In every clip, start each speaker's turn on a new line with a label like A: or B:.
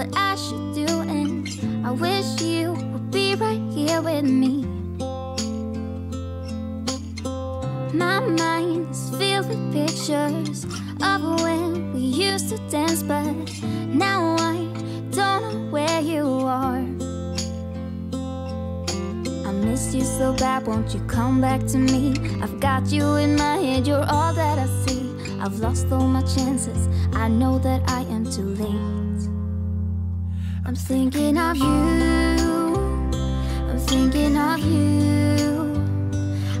A: what I should do And I wish you would be right here with me. My mind is filled with pictures Of when we used to dance But now I don't know where you are. I miss you so bad, won't you come back to me? I've got you in my head, you're all that I see. I've lost all my chances, I know that I thinking of you. I'm thinking of you.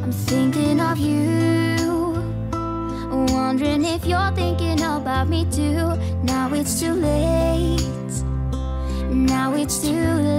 A: I'm thinking of you. Wondering if you're thinking about me too. Now it's too late. Now it's too late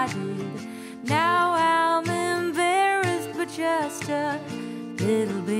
A: Now I'm
B: embarrassed, but just a little bit.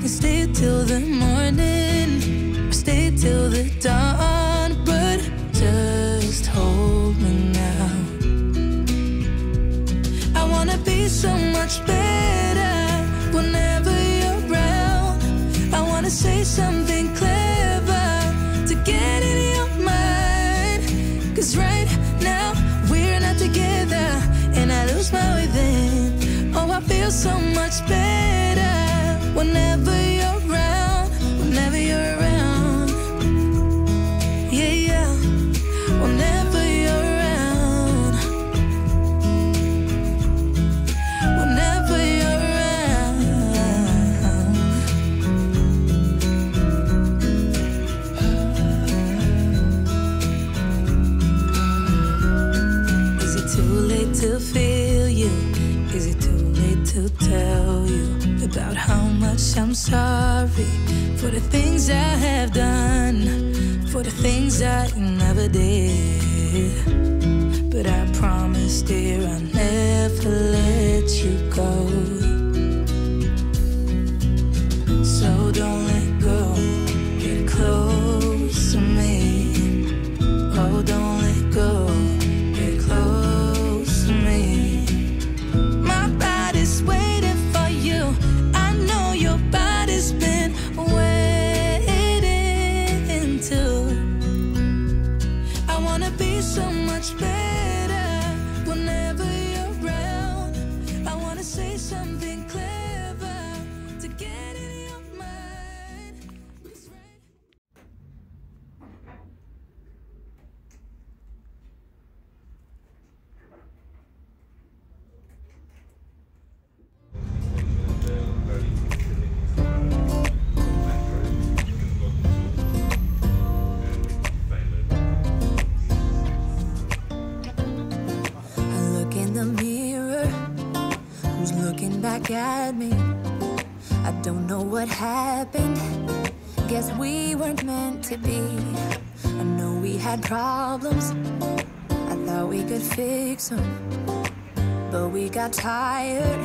C: Can stay till the morning.
D: had problems. I thought we could fix them. But we got tired.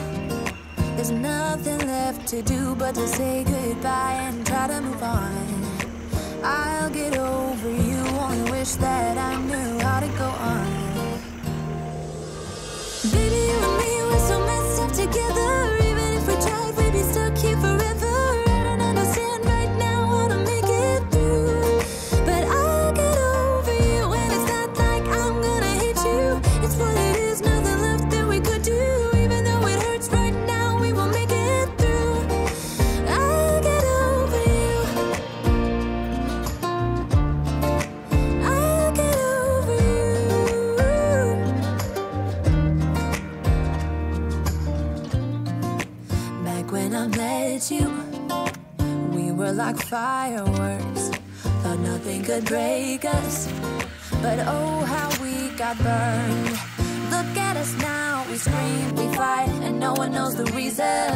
D: There's nothing left to do but to say goodbye and try to move on. I'll get over you, only wish that I knew how to go on. Baby, fireworks. Thought nothing could break us, but oh, how we got burned. Look at us now, we scream, we fight, and no one knows the reason.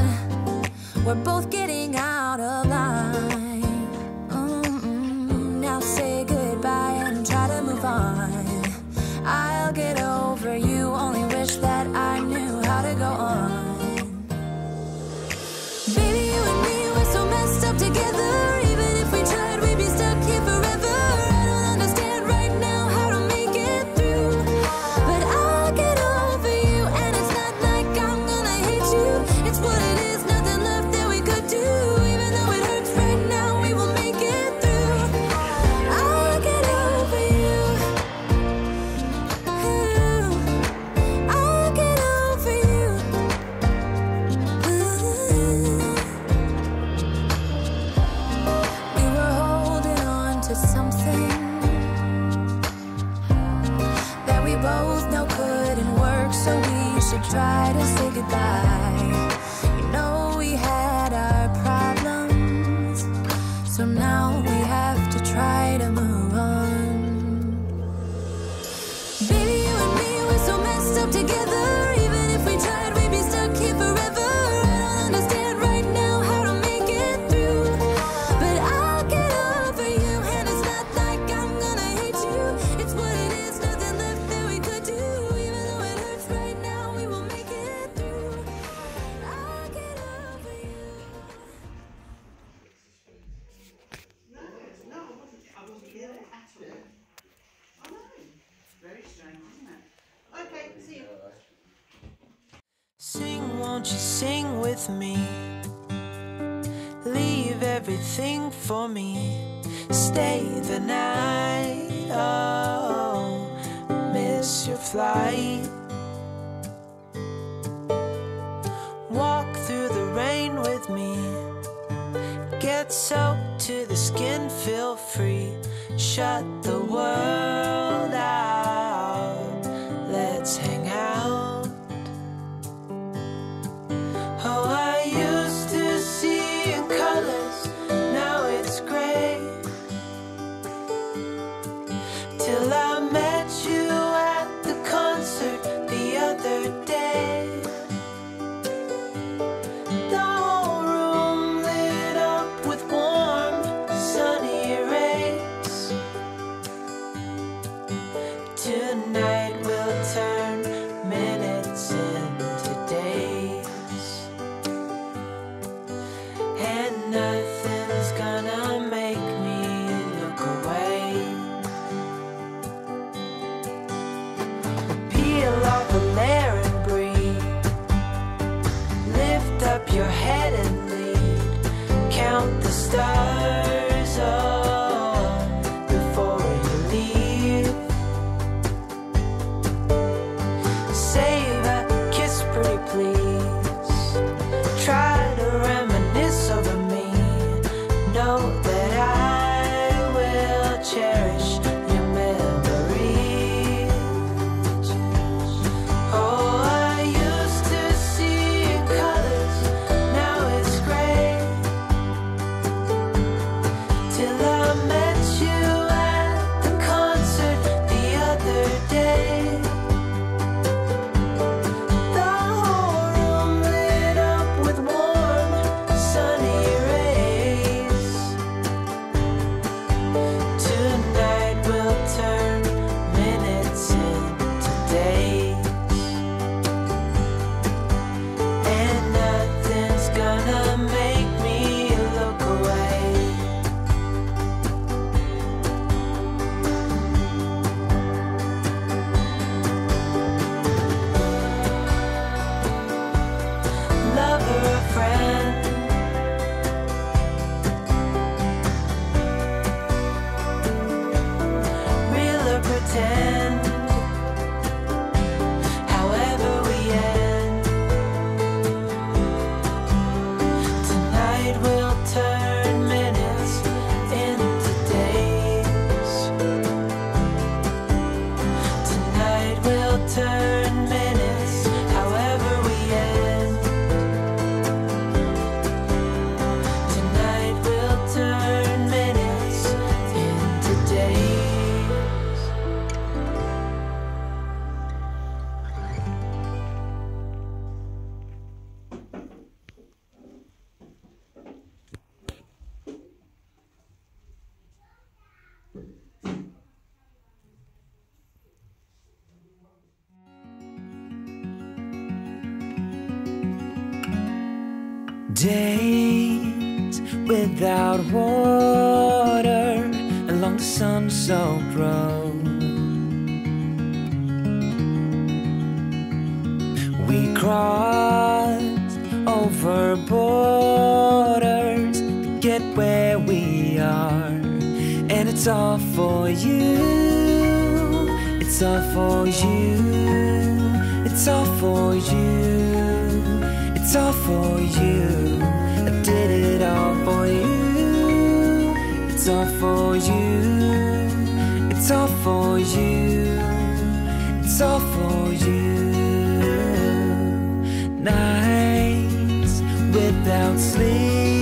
D: We're both getting out of line. that we both know couldn't work, so we should try to say goodbye.
E: everything for me. Stay the night, oh, miss your flight. Walk through the rain with me. Get soaked to the skin, feel free. Shut the world. and night. It's
F: all for you. It's all for you. It's all for you. It's all for you. I did it all for you. It's all for you. It's all for you. It's all for you. Nights without sleeping,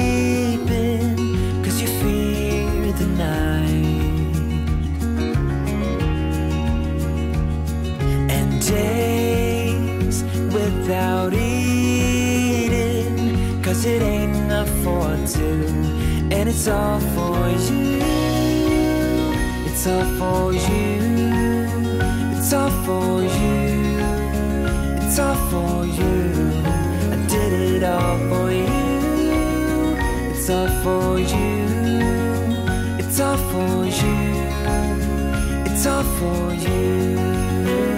F: it ain't enough for two. And it's all for you. It's all for you. It's all for you. It's all for you. I did it all for you. It's all for you. It's all for you. It's all for you.